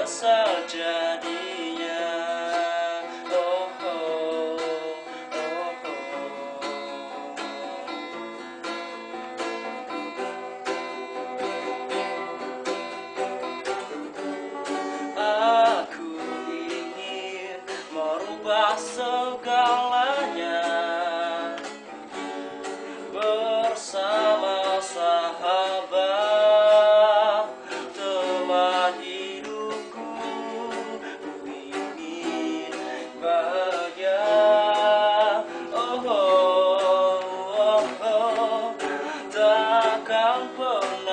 menyesal jadinya oh, oh, oh, oh. Aku ingin merubah segala down, come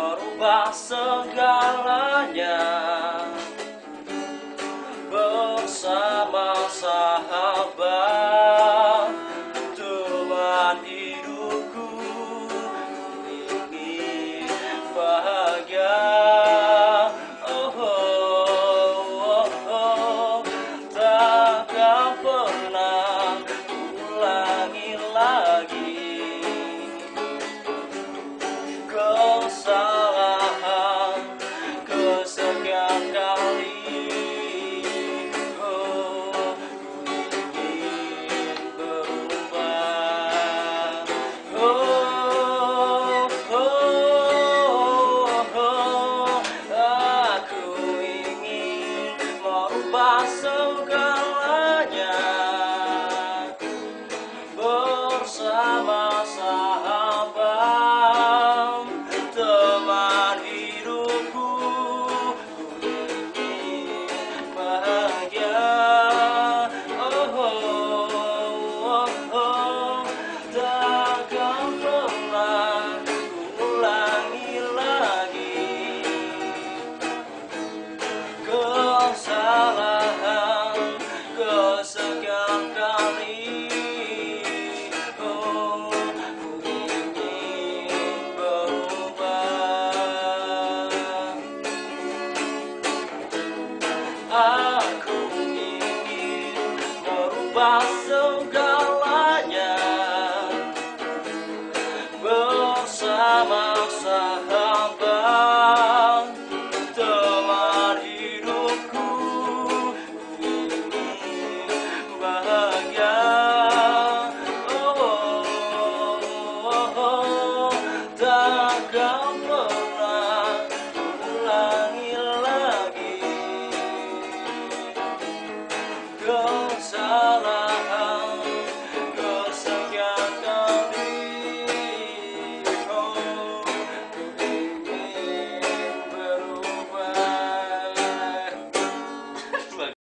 merubah segalanya. Bersama-sama kesalahanku sekian kali ku ingin berubah oh, oh, oh, aku ingin merubah segala segalanya bersama.